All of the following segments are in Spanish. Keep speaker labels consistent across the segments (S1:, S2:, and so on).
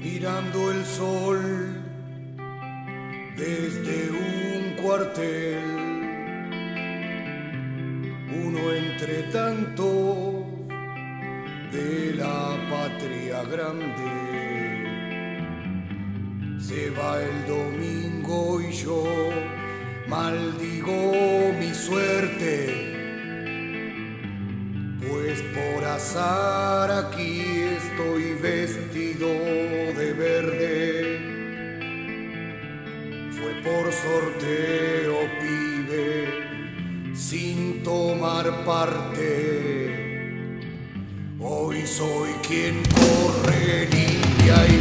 S1: mirando el sol desde un cuartel, uno entre tantos de la patria grande. Se va el domingo y yo maldigo mi suerte pues por azar aquí tomar parte. Hoy soy quien corre, limpia y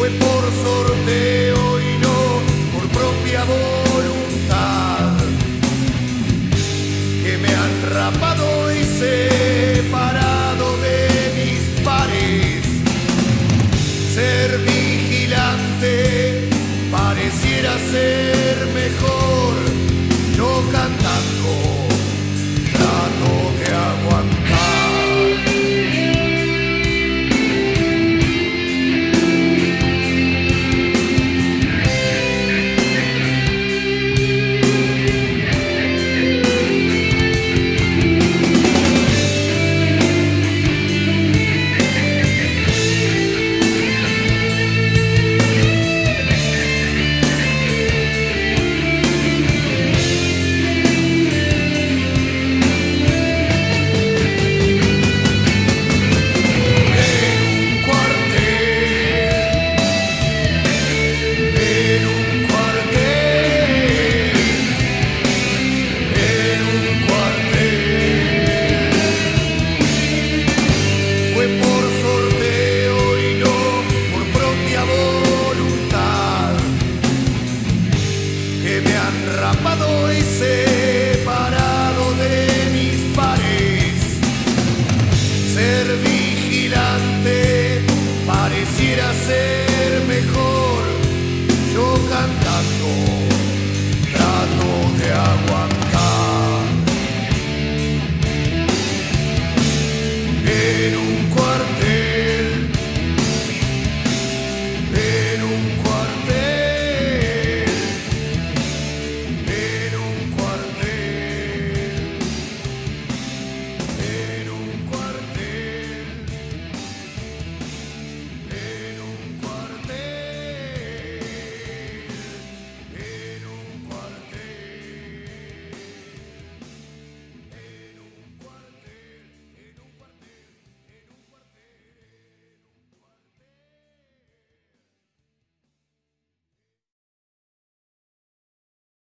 S1: fue por sorteo y no por propia voluntad que me han rapado y separado. han rapado y separado de mis pares. Ser vigilante pareciera ser mejor.